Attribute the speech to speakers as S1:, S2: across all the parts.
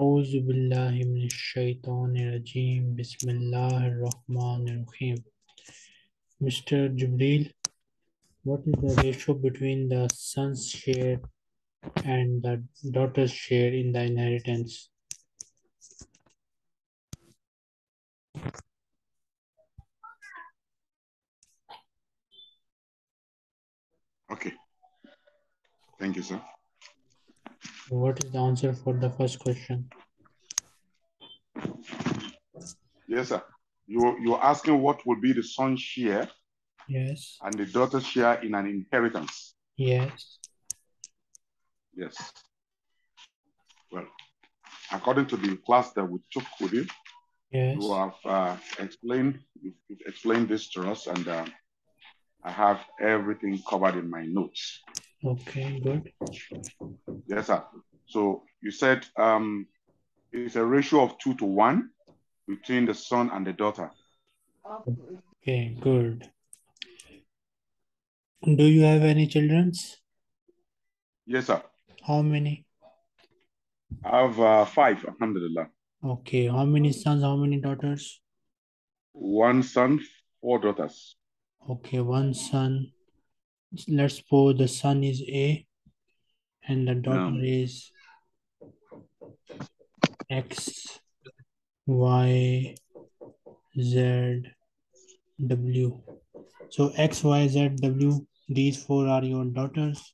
S1: أعوذ بالله من الشيطان الرجيم بسم الله الرحمن الرحيم Mr. Jibril, what is the ratio between the son's share and the daughter's share in the inheritance?
S2: Okay. Thank you, sir.
S1: What is the answer for the first question?
S2: Yes, sir. You, you're asking what would be the son's share
S1: Yes,
S2: and the daughter's share in an inheritance.
S1: yes,
S2: Yes. Well, according to the class that we took with you,
S1: yes.
S2: you have uh, explained you've, you've explained this to us, and uh, I have everything covered in my notes.
S1: Okay, good.
S2: Yes, sir. So you said um, it's a ratio of two to one between the son and the daughter.
S1: Okay, good. Do you have any children?
S2: Yes, sir.
S1: How many?
S2: I have uh, five, alhamdulillah.
S1: Okay, how many sons, how many daughters?
S2: One son, four daughters.
S1: Okay, one son. Let's suppose the son is A and the daughter
S2: Naam.
S1: is X, Y, Z, W. So X, Y, Z, W, these four are your daughters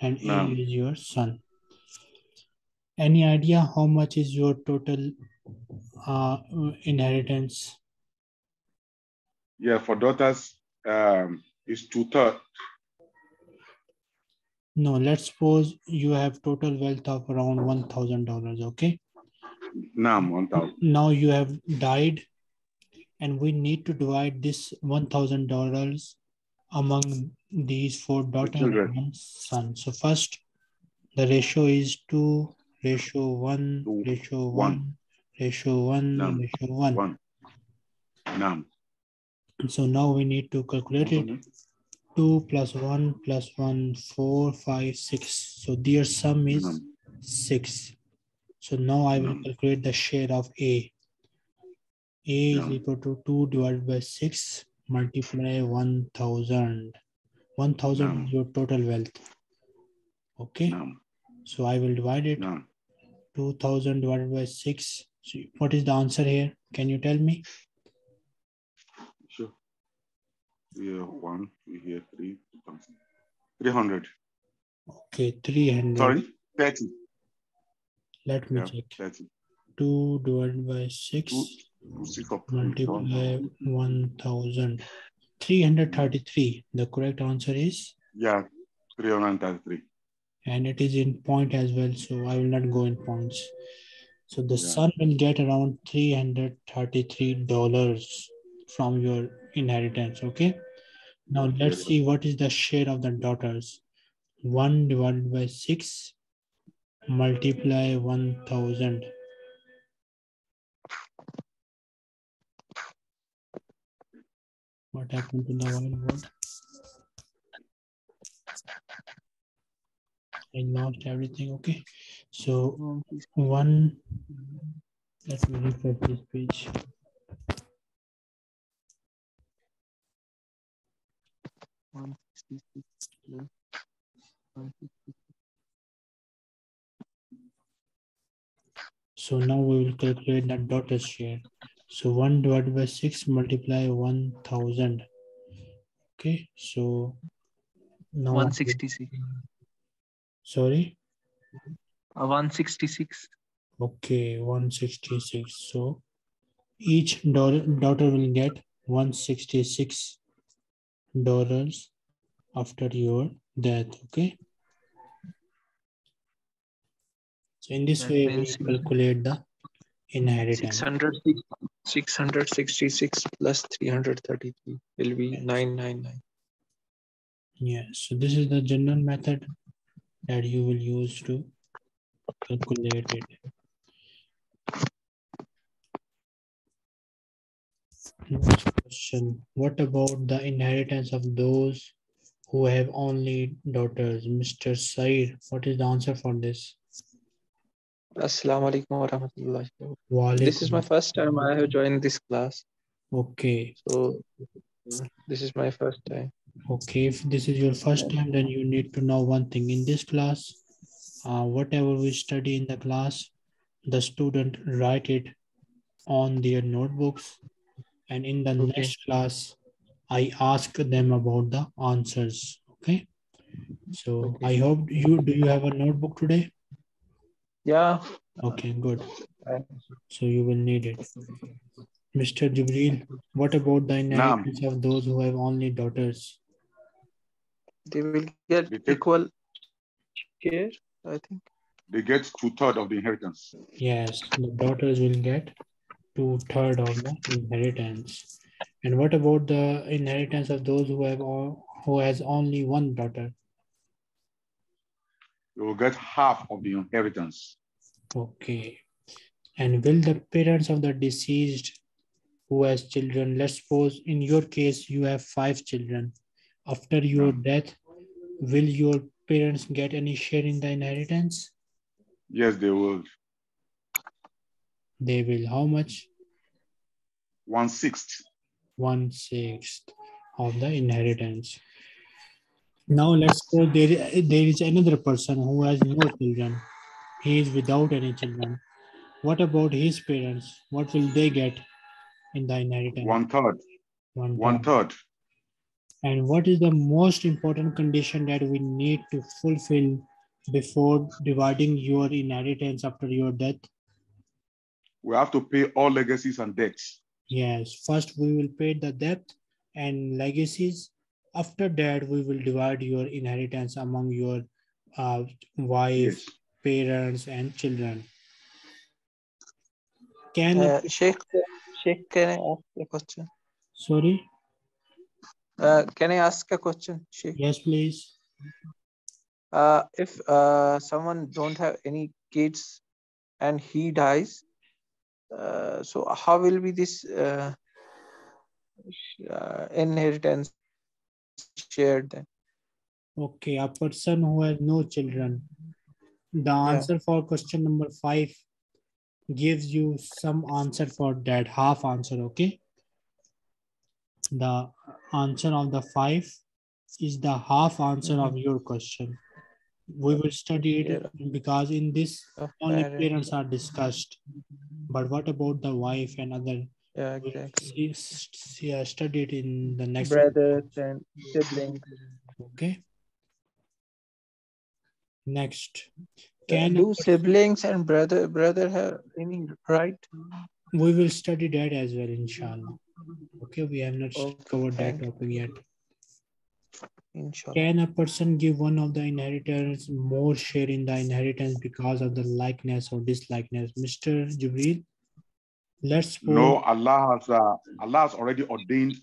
S1: and A
S2: Naam.
S1: is your son. Any idea how much is your total uh, inheritance?
S2: Yeah, for daughters, um, it's two third.
S1: No, let's suppose you have total wealth of around $1,000, okay?
S2: One thousand.
S1: Now you have died and we need to divide this $1,000 among these four daughters and one son. So first, the ratio is 2, ratio 1,
S2: Two,
S1: ratio 1,
S2: one.
S1: ratio 1,
S2: None.
S1: ratio 1.
S2: One.
S1: So now we need to calculate it. 2 plus 1 plus 1, 4, 5, 6. So their sum is 6. So now I will calculate the share of A. A is equal to 2 divided by 6 multiply 1000. 1000 is your total wealth. Okay. So I will divide it. 2000 divided by 6. So what is the answer here? Can you tell me?
S2: Sure. Here one, we here three, two thousand. Three hundred.
S1: Okay, 300.
S2: Sorry, thirty.
S1: Let me
S2: Yeah,
S1: check.
S2: thirty.
S1: 2 divided by 6.
S2: Two, two six
S1: multiply 1000 333 the correct answer is
S2: Yeah, three hundred and thirty-three.
S1: and it is in point as well so i will not go in points so the
S2: Yeah.
S1: son will get around 333 dollars from your inheritance okay now let's see what is the share of the daughters 1 divided by 6 multiply 1000 what happened to the whiteboard I lost everything. Okay, so one. Let me refresh this page.
S3: One sixty-six plus one sixty-six.
S1: So now we will calculate the daughter's share. So one divided by six multiply one thousand. Okay, so now
S3: One sixty-six.
S1: sorry.
S3: Uh, one sixty-six.
S1: Okay, one sixty six. So each daughter daughter will get one sixty six dollars after your death. Okay. So in this
S3: That
S1: way, we calculate the inheritance.
S3: Six hundred sixty-six plus three hundred thirty-three will be
S1: Yes.
S3: nine nine nine.
S1: Yeah, so this is the general method that you will use to calculate it. Next question. What about the inheritance of those who have only daughters? Mr. Said, what is the answer for this?
S3: Assalamu alaikum wa rahmatullahi wa This is my first time I have joined this class.
S1: Okay.
S3: So this is my first time.
S1: Okay, if this is your first time, then you need to know one thing. In this class, uh, whatever we study in the class, the student write it on their notebooks. And in the
S3: Okay.
S1: next class, I ask them about the answers. Okay. So
S3: Okay.
S1: I hope you do you have a notebook today?
S3: Yeah.
S1: Okay, good. So you will need it. Mr. Jibril, what about the inheritance of those who have only daughters?
S3: They will get equal care, I think.
S2: They get two third of the inheritance.
S1: Yes, the daughters will get two third of the inheritance. And what about the inheritance of those who have all, who has only one daughter?
S2: You will get half of the inheritance.
S1: Okay. And will the parents of the deceased who has children, let's suppose in your case you have five children. After your death, will your parents get any share in the inheritance?
S2: Yes, they will.
S1: They will. How much?
S2: One sixth.
S1: One sixth of the inheritance. Now let's go. There, there is another person who has no children. He is without any children. What about his parents? What will they get in the inheritance?
S2: One third.
S1: One
S2: One
S1: third.
S2: third.
S1: And what is the most important condition that we need to fulfill before dividing your inheritance after your death?
S2: We have to pay all legacies and debts.
S1: Yes, first we will pay the debt and legacies. After that, we will divide your inheritance among your uh, wife,
S2: Yes.
S1: parents, and children. Can
S3: Uh, Sheikh, Sheikh, can I ask a question?
S1: sorry?
S3: Uh, can I ask a question, Sheikh?
S1: Yes, please.
S3: Uh, if uh, someone don't have any kids and he dies, uh, so how will be this uh, uh, inheritance shared then?
S1: Okay, a person who has no children. The answer for question number five gives you some answer for that, half answer, okay? The answer of the five is the half answer of your question. We will study it because in this
S3: Of
S1: only
S3: parents.
S1: are discussed. But what about the wife and other?
S3: Yeah, exactly.
S1: see, uh, study it in the next.
S3: Brothers and siblings.
S1: Okay. Next, can
S3: Do siblings and brother brother have any right?
S1: we will study that as well, inshallah. Okay, we have not
S3: Okay,
S1: covered that topic yet.
S3: Inshallah.
S1: Can a person give one of the inheritors more share in the inheritance because of the likeness or dislikeness? Mr. Jibril, let's suppose
S2: No, Allah has uh, Allah has already ordained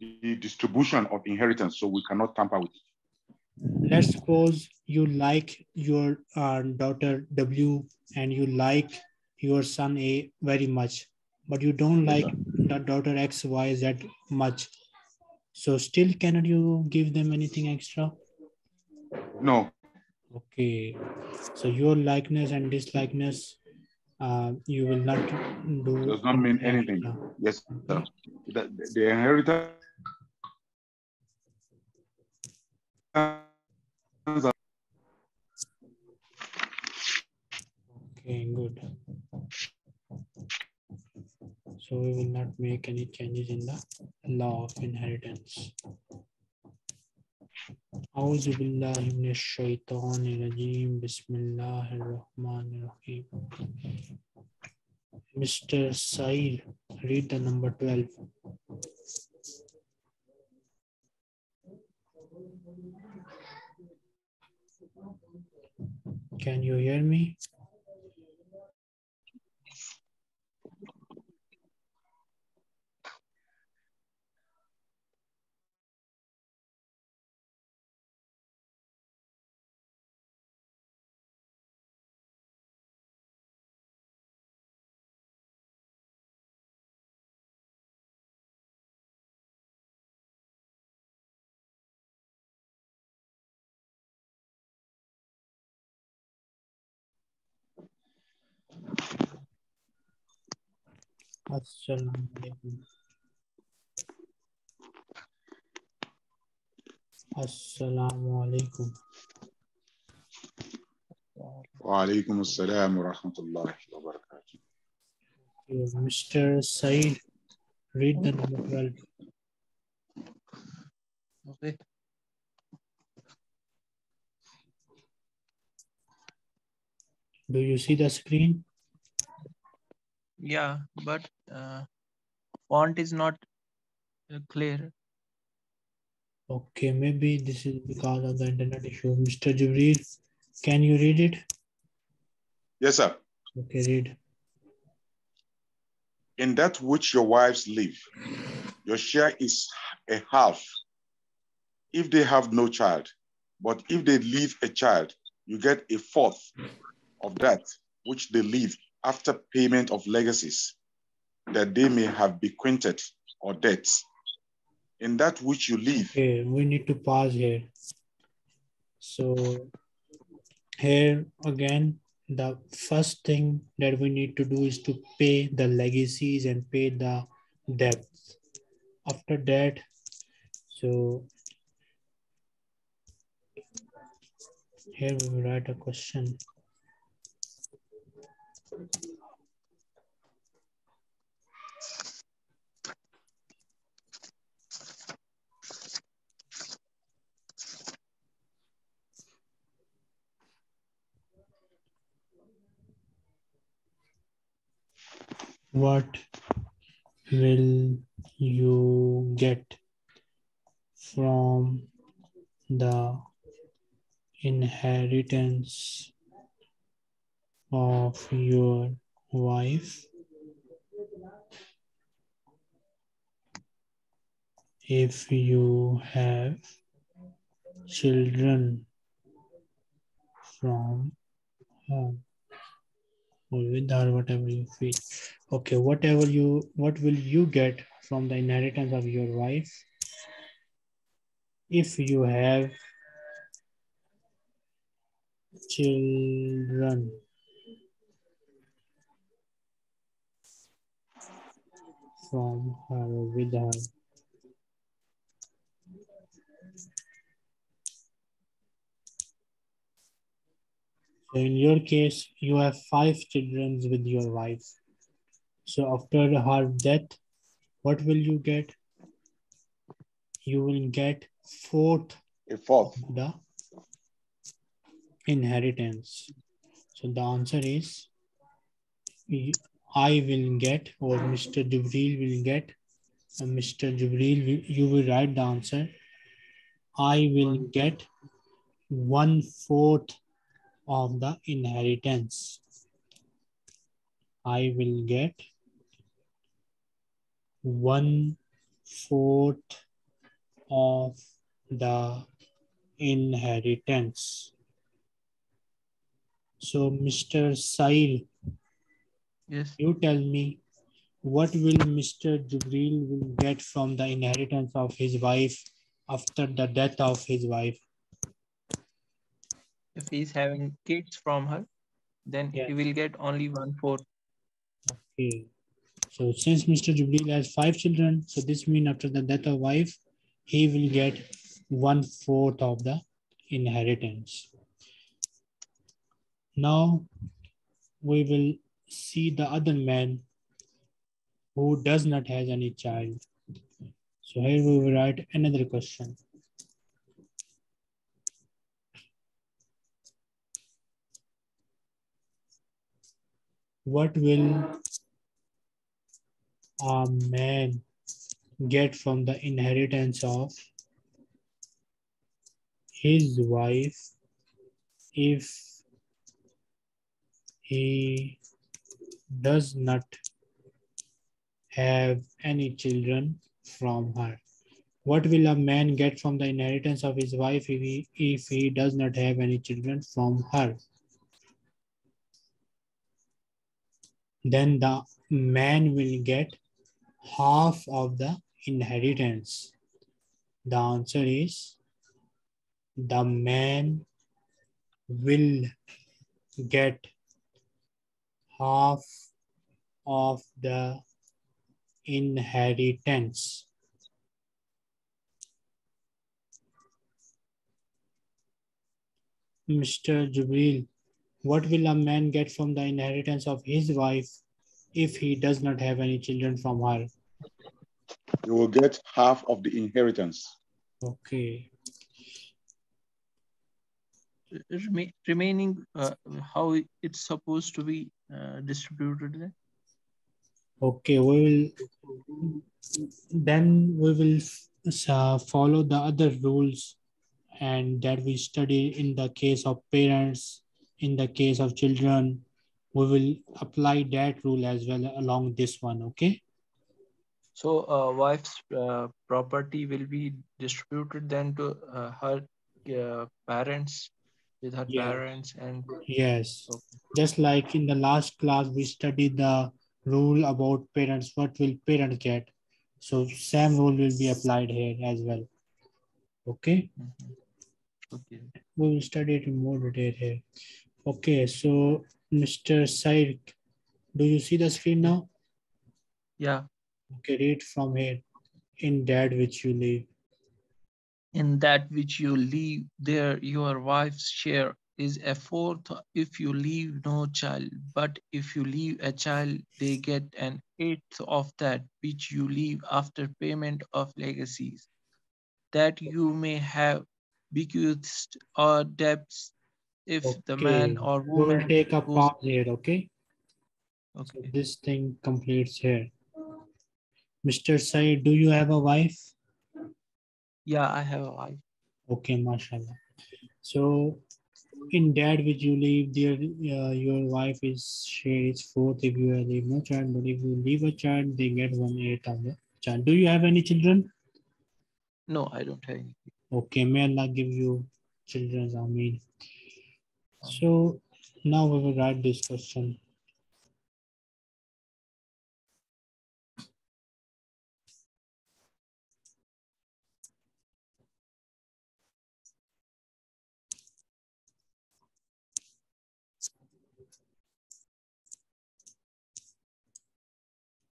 S2: the distribution of inheritance, so we cannot tamper with it.
S1: let's suppose you like your uh, daughter W and you like your son A very much, but you don't like the daughter X, Y, Z much. So still cannot you give them anything extra?
S2: No,
S1: Okay, so your likeness and dislikeness, uh, you will not do.
S2: does not mean anything.
S1: extra.
S2: Yes, sir. The, the inheritance
S1: Okay, good. So we will not make any changes in the law of inheritance. أعوذ بالله من الشيطان الرجيم بسم الله الرحمن الرحيم Mr. Sail, read the number 12. Can you hear me? Assalamualaikum. Waalaikum
S2: assalam wa rahmatullahi wa barakatuh.
S1: Mr. Said, read the number 12.
S3: Okay.
S1: Do you see the screen?
S3: Yeah, but uh, font is not uh, clear.
S1: Okay, maybe this is because of the internet issue. Mr. Jibril, can you read it?
S2: Yes, sir.
S1: Okay, read.
S2: In that which your wives live, your share is a half if they have no child. But if they leave a child, you get a fourth of that which they leave after payment of legacies that they may have bequeathed or debts. In that which you leave,
S1: Okay, we need to pause here. So here again, the first thing that we need to do is to pay the legacies and pay the debts. After that, so here we write a question. What will you get from the inheritance of your wife if you have children from home or with her whatever you feel. Okay whatever you what will you get from the inheritance of your wife if you have children from her or with her So in your case, you have five children with your wife. So after her death, what will you get? You will get fourth
S2: a fourth.
S1: the inheritance. So the answer is I will get or Mr. Jibril will get Mr. Jibril you will write the answer. I will get one fourth of the inheritance. I will get one fourth of the inheritance. So, Mr. Sail,
S3: Yes.
S1: you tell me what will Mr. Jibril will get from the inheritance of his wife after the death of his wife?
S3: If he's having kids from her, then
S1: Yeah.
S3: he will get only one fourth.
S1: Okay. So since Mr. Jibril has five children, so this means after the death of wife, he will get one fourth of the inheritance. Now we will see the other man who does not have any child. So here we will write another question. What will a man get from the inheritance of his wife if he does not have any children from her. What will a man get from the inheritance of his wife if he, if he does not have any children from her? Then the man will get half of the inheritance. The answer is the man will get half of the inheritance. Mr. Jubril, what will a man get from the inheritance of his wife if he does not have any children from her?
S2: You will get half of the inheritance.
S1: Okay.
S3: Rema- remaining, uh, how it's supposed to be uh, distributed then?
S1: Okay, we will then we will uh, follow the other rules and that we study in the case of parents, in the case of children. We will apply that rule as well along this one, okay?
S3: So, uh, wife's uh, property will be distributed then to uh, her uh, parents, with her
S1: Yeah.
S3: parents, and
S1: Yes.
S3: Okay.
S1: Just like in the last class, we studied the rule about parents. What will parents get? So same rule will be applied here as well. Okay.
S3: Mhm. okay.
S1: We will study it in more detail here. Okay. So Mr. Said, do you see the screen now?
S3: Yeah.
S1: Okay. Read from here. In that which you live.
S3: In that which you leave there, your wife's share is a fourth if you leave no child. But if you leave a child, they get an eighth of that which you leave after payment of legacies, that you may have bequeathed or debts if the man
S1: Okay.
S3: or woman
S1: take a pause here. Okay. So
S3: Okay.
S1: this thing completes here. Mr. Said, do you have a wife?
S3: Yeah, I have a wife.
S1: Okay, mashallah. So in that which you leave there, uh, your wife is she is fourth if you leave no child, but if you leave a child, they get one eighth of the child. Do you have any children?
S3: No, I don't have any.
S1: Okay, may Allah give you children, Ameen. So now we will write this question.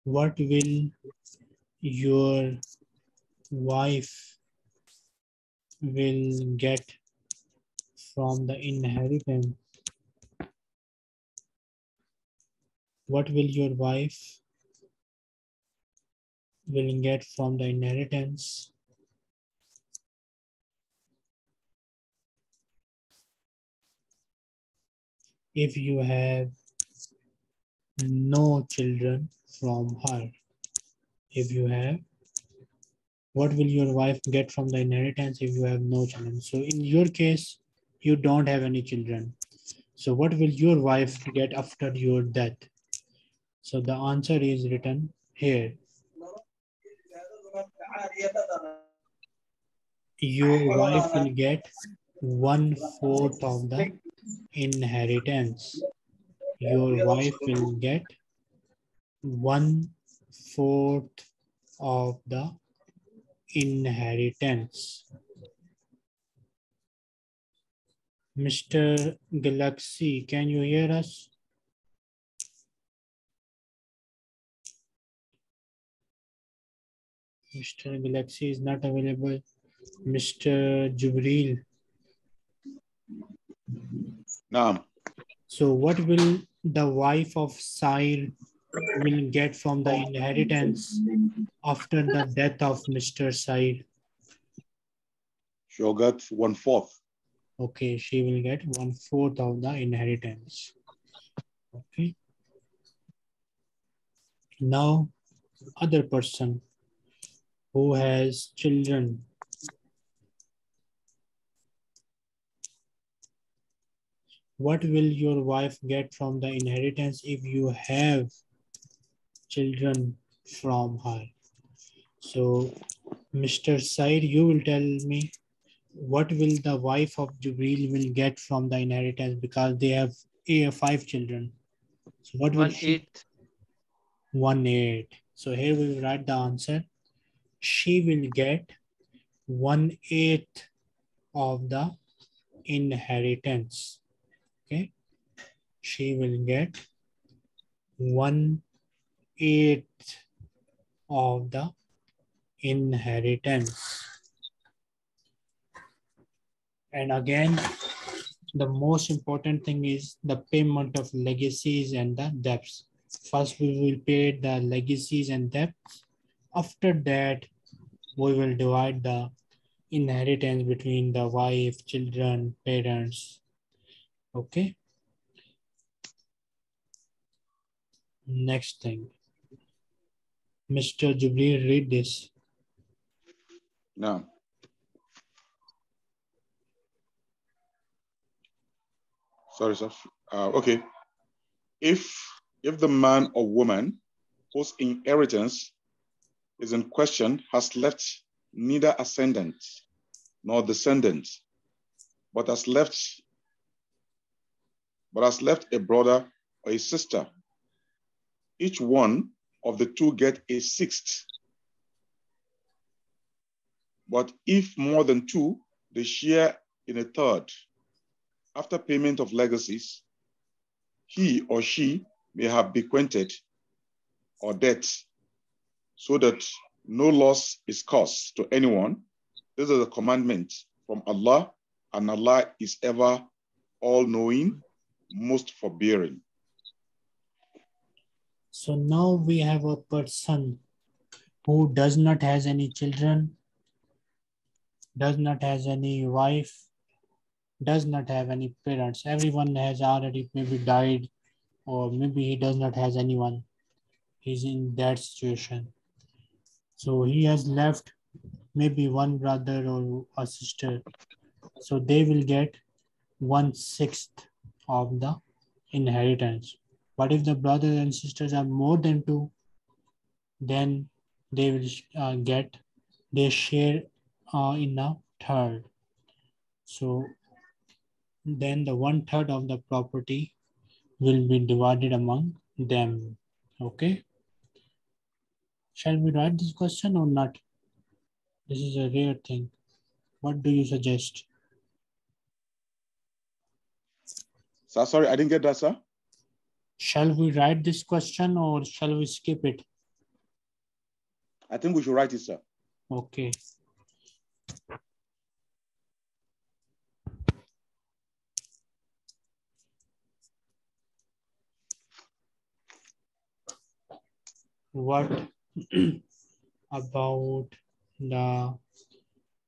S1: What will your wife will get from the inheritance? What will your wife will get from the inheritance? If you have no children from her, if you have what will your wife get from the inheritance if you have no children? So in your case, you don't have any children. So what will your wife get after your death? So the answer is written here. Your wife will get one fourth of the inheritance. Your wife will get one fourth of the inheritance. Mr. Galaxy, can you hear us? Mr. Galaxy is not available. Mr. Jubril.
S2: Now,
S1: So what will the wife of Sair will get from the inheritance after the death of Mr. Sair?
S2: she'll get one fourth.
S1: Okay, she will get one fourth of the inheritance. Okay. Now, other person who has children. What will your wife get from the inheritance if you have children from her? So, Mr. Said, you will tell me what will the wife of Jubril will get from the inheritance because they have five children. So what will
S3: One
S1: she?
S3: eighth.
S1: One eight. So here we will write the answer. She will get one eighth of the inheritance. Okay. She will get one eighth of the inheritance. And again, the most important thing is the payment of legacies and the debts. First, we will pay the legacies and debts. After that, we will divide the inheritance between the wife, children, parents. Okay. Next thing. Mr. Jubilee, read this.
S2: No. sorry, sir. Uh, okay. If if the man or woman whose inheritance is in question has left neither ascendant nor descendant, but has left but has left a brother or a sister, each one of the two get a sixth. But if more than two, they share in a third. After payment of legacies, he or she may have bequeathed or debt so that no loss is caused to anyone. This is a commandment from Allah, and Allah is ever all knowing, most forbearing.
S1: So now we have a person who does not has any children, does not has any wife, does not have any parents. Everyone has already maybe died or maybe he does not has anyone. He's in that situation. So he has left maybe one brother or a sister. So they will get one sixth of the inheritance. But if the brothers and sisters are more than two, then they will uh, get their share uh, in a third. So then the one third of the property will be divided among them. Okay. Shall we write this question or not? This is a rare thing. What do you suggest?
S2: So sorry, I didn't get that, sir.
S1: Shall we write this question or shall we skip it?
S2: I think we should write it, sir.
S1: Okay. What about the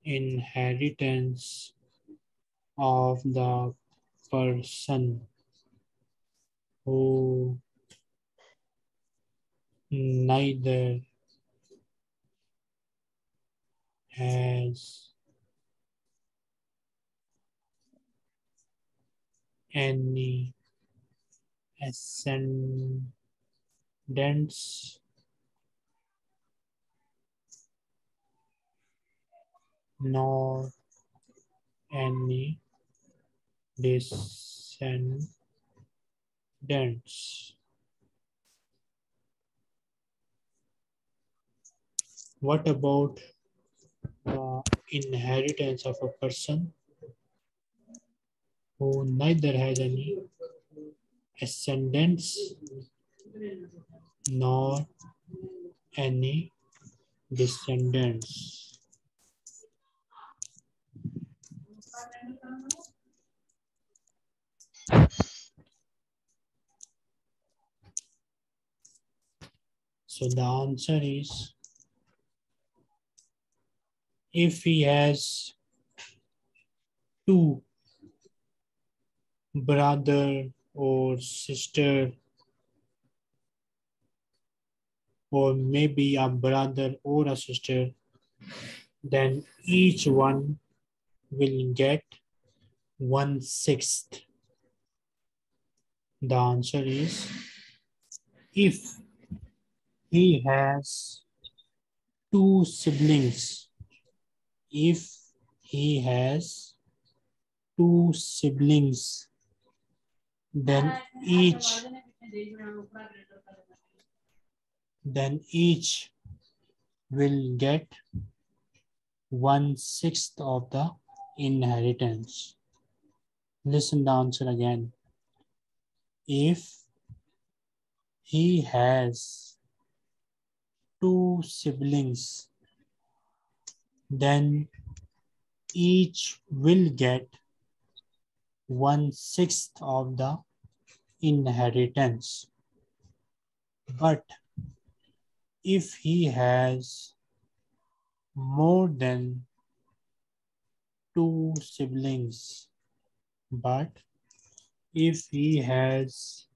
S1: inheritance of the person who neither has any ascendants nor any descendants. What about the inheritance of a person who neither has any ascendants nor any descendants? So the answer is if he has two brother or sister or maybe a brother or a sister, then each one will get one sixth. The answer is if he has two siblings, if he has two siblings, then each then each will get one sixth of the inheritance. Listen the answer again. If he has two siblings, then each will get one sixth of the inheritance. But if he has more than two siblings, but if he has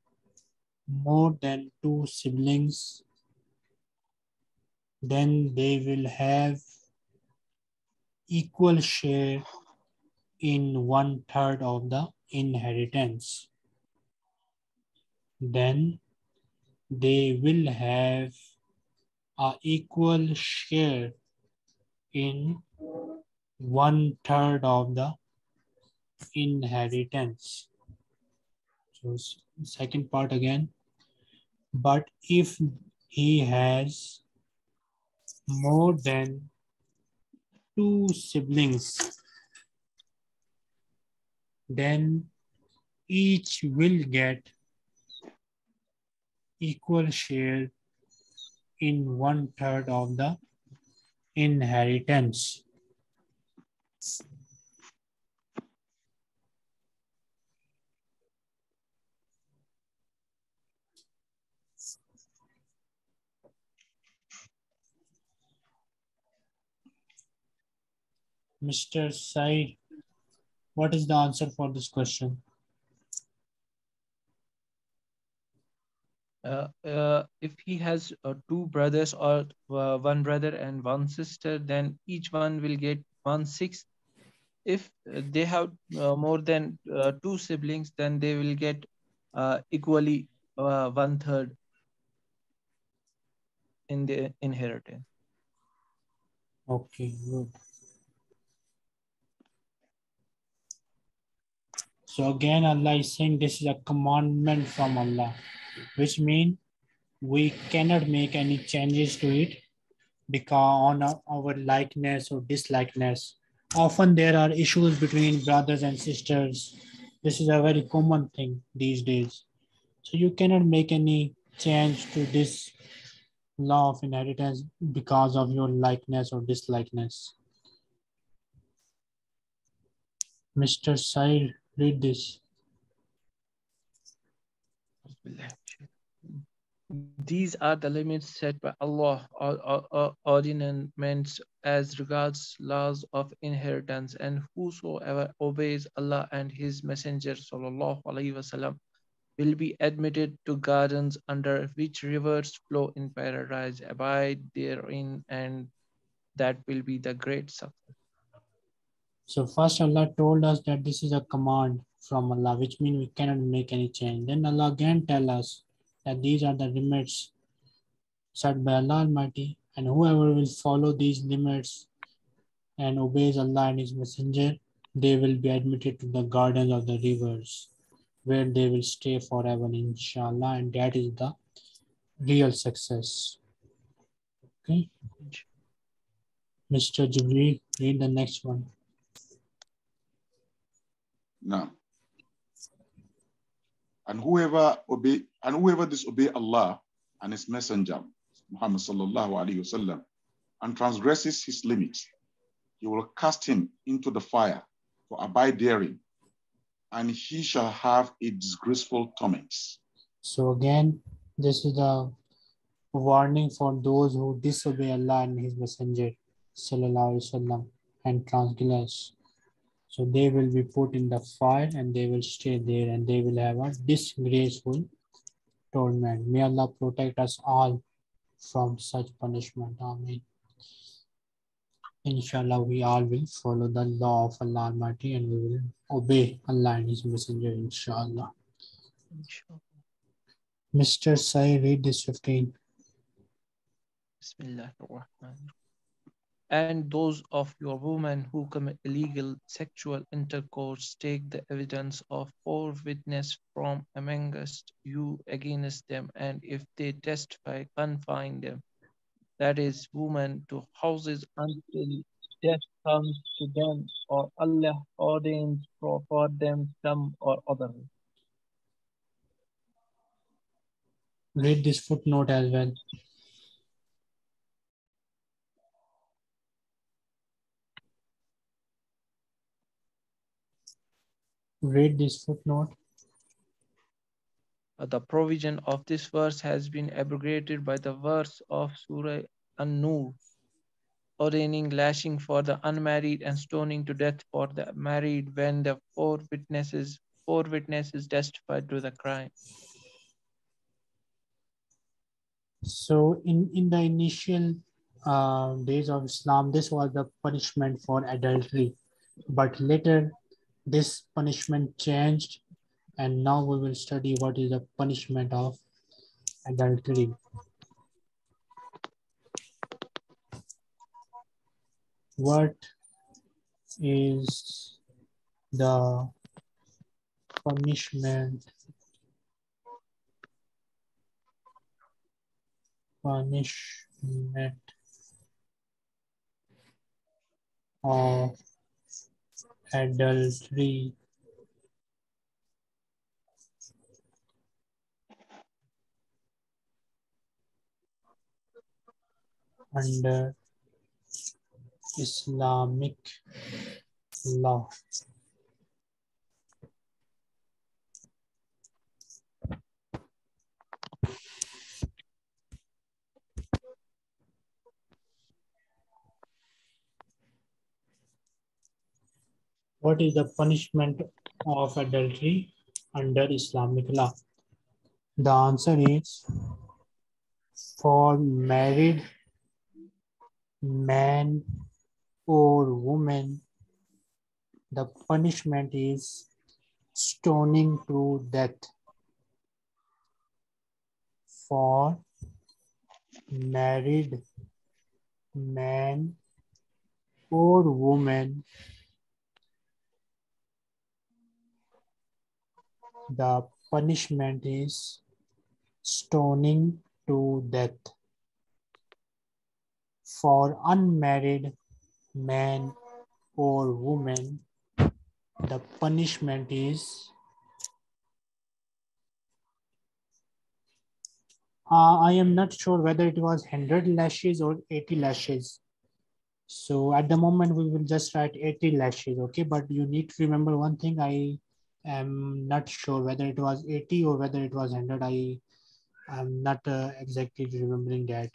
S1: more than two siblings, then they will have equal share in one third of the inheritance. Then they will have a equal share in one third of the inheritance. So second part again. But if he has more than two siblings, then each will get equal share in one third of the inheritance. Mr. Sai, what is the answer for this question?
S3: Uh, uh, if he has uh, two brothers or uh, one brother and one sister, then each one will get one sixth. If they have uh, more than uh, two siblings, then they will get equally one third in the inheritance.
S1: Okay, good. So again, Allah is saying this is a commandment from Allah, which means we cannot make any changes to it because on our likeness or dislikeness. Often there are issues between brothers and sisters. This is a very common thing these days. So you cannot make any change to this law of inheritance because of your likeness or dislikeness. Mr. Said, Read this.
S3: These are the limits set by Allah, ordinaments as regards laws of inheritance, and whosoever obeys Allah and His Messenger وسلم, will be admitted to gardens under which rivers flow in paradise, abide therein, and that will be the great success.
S1: So first Allah told us that this is a command from Allah, which means we cannot make any change. Then Allah again tell us that these are the limits set by Allah Almighty, and whoever will follow these limits and obeys Allah and His Messenger, they will be admitted to the gardens of the rivers, where they will stay forever, inshallah, and that is the real success. Okay. Mr. Jibreel, read the next one.
S2: No. And whoever obey and whoever disobey Allah and His Messenger, Muhammad sallallahu alaihi wasallam, and transgresses His limits, He will cast him into the fire for abide therein, and he shall have a disgraceful torment.
S1: So again, this is the warning for those who disobey Allah and His Messenger, sallallahu alaihi wasallam, and transgress so they will be put in the fire and they will stay there and they will have a disgraceful torment. May Allah protect us all from such punishment. Amen. Inshallah, we all will follow the law of Allah Almighty and we will obey Allah and His Messenger, inshallah. inshallah. Mr. Sai, read this 15.
S3: Bismillah ar-Rahman and those of your women who commit illegal sexual intercourse take the evidence of four witnesses from amongst you against them, and if they testify, confine them, that is, women, to houses until death comes to them, or Allah ordains for them some or other.
S1: Read this footnote as well. Read this footnote.
S3: Uh, the provision of this verse has been abrogated by the verse of Surah An-Nur, ordaining lashing for the unmarried and stoning to death for the married when the four witnesses four witnesses testified to the crime.
S1: So in, in the initial uh, days of Islam, this was the punishment for adultery. But later, this punishment changed, and now we will study what is the punishment of adultery. What is the punishment punishment of adultery under Islamic law. What is the punishment of adultery under Islamic law? The answer is for married man or woman, the punishment is stoning to death. For married man or woman, the punishment is stoning to death. For unmarried man or woman, the punishment is uh, I am not sure whether it was 100 lashes or 80 lashes. So at the moment, we will just write 80 lashes, okay? But you need to remember one thing. I am not sure whether it was 80 or whether it was 100. I am not uh, exactly remembering that.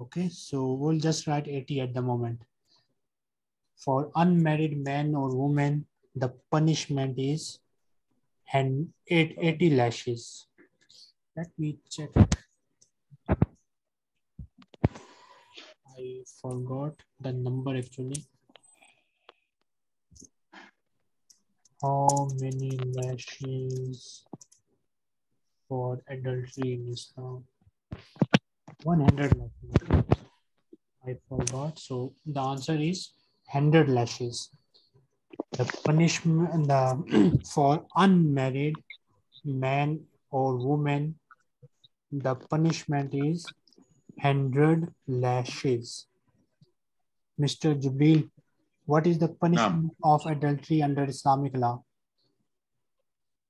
S1: Okay, so we'll just write 80 at the moment. For unmarried men or women, the punishment is and 80 lashes. Let me check. I forgot the number actually. How many lashes for adultery in Islam? 100 lashes. I forgot. So the answer is 100 lashes. The punishment the, for unmarried man or woman, the punishment is 100 lashes. Mr. Jibril, what is the punishment of adultery under Islamic law?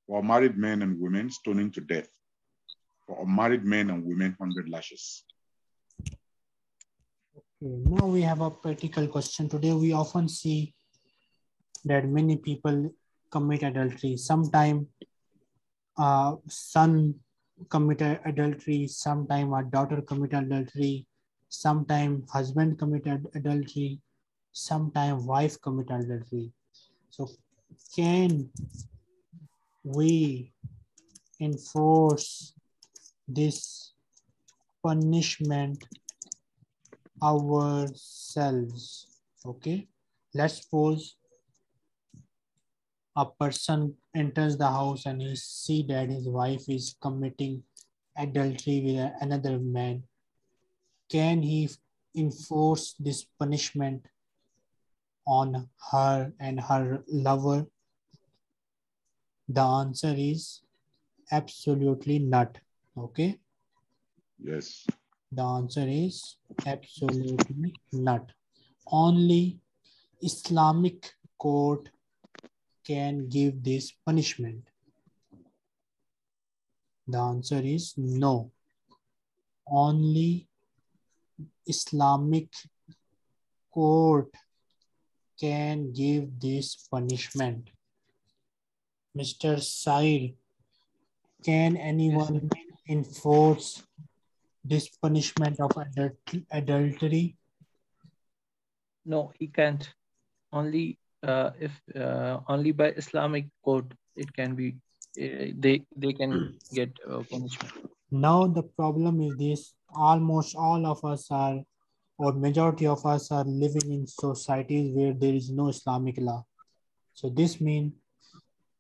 S2: For married men and women, stoning to death. For married men and women, 100 lashes.
S1: Okay, now we have a practical question. Today we often see that many people commit adultery. Sometime uh, son commit adultery, sometime a daughter commit adultery, sometime husband commit adultery, sometime wife commit adultery. So can we enforce this punishment ourselves? Okay, let's suppose a person enters the house and he see that his wife is committing adultery with another man, can he enforce this punishment on her and her lover? The answer is absolutely not. Okay.
S2: Yes.
S1: The answer is absolutely not. Only Islamic court can give this punishment? The answer is no. Only Islamic court can give this punishment. Mr. Sair, can anyone enforce this punishment of adult- adultery?
S3: No, he can't. Only uh, if uh, only by Islamic court it can be. Uh, they they can get uh, punishment.
S1: Now the problem is this, almost all of us are, or majority of us are living in societies where there is no Islamic law. So this means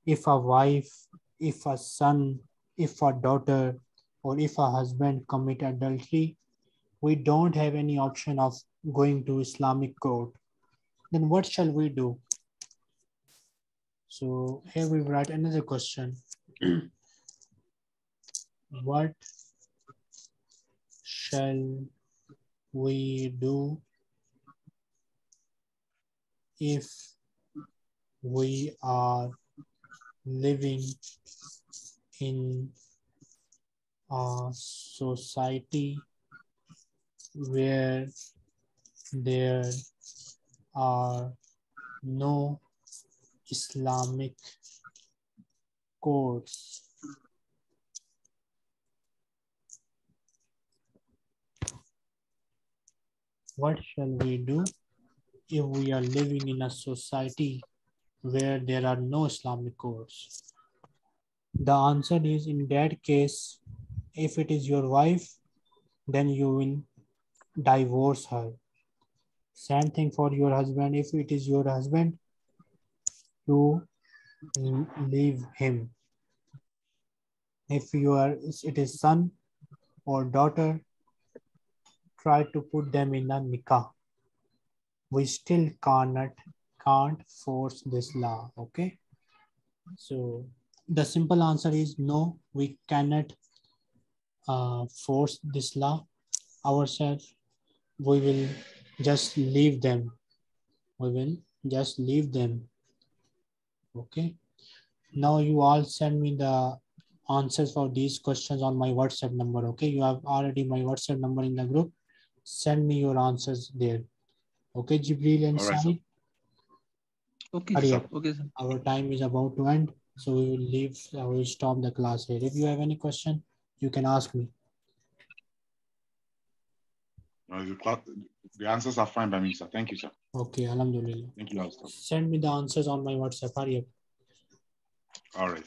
S1: if a wife, if a son, if a daughter, or if a husband commit adultery, we don't have any option of going to Islamic court. Then what shall we do? So here we write another question. what shall we do if we are living in a society where there are no Islamic courts. What shall we do if we are living in a society where there are no Islamic courts? The answer is in that case, if it is your wife, then you will divorce her. Same thing for your husband. If it is your husband, you leave him. If you are, it is son or daughter, try to put them in a nikah. We still cannot can't force this law. Okay. So the simple answer is no, we cannot uh, force this law ourselves. We will just leave them. We will just leave them. Okay. Now you all send me the answers for these questions on my WhatsApp number. Okay. You have already my WhatsApp number in the group. Send me your answers there. Okay, Jibril and
S2: All right,
S1: Said.
S3: Okay,
S1: Hurry
S3: sir. Okay, sir.
S1: Our time is about to end. So we will leave, I will stop the class here. If you have any question, you can ask me.
S2: The, cla- the answers are fine by me, sir. Thank you, sir.
S1: Okay, Alhamdulillah.
S2: Thank you, Ustaz.
S1: Send me the answers on my WhatsApp. Hurry up.
S2: All right.